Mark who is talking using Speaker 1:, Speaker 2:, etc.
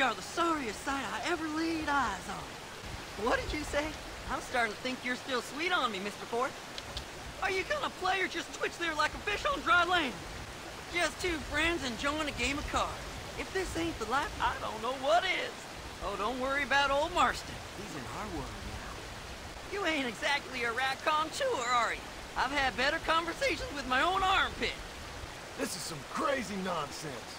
Speaker 1: You are the sorriest sight I ever laid eyes on. What did you say? I'm starting to think you're still sweet on me, Mr. Ford. Are you gonna play or just twitch there like a fish on dry land? Just two friends enjoying a game of cards. If this ain't the life, I don't know what is. Oh, don't worry about old Marston. He's in our world now. You ain't exactly a raconteur, are you? I've had better conversations with my own armpit.
Speaker 2: This is some crazy nonsense.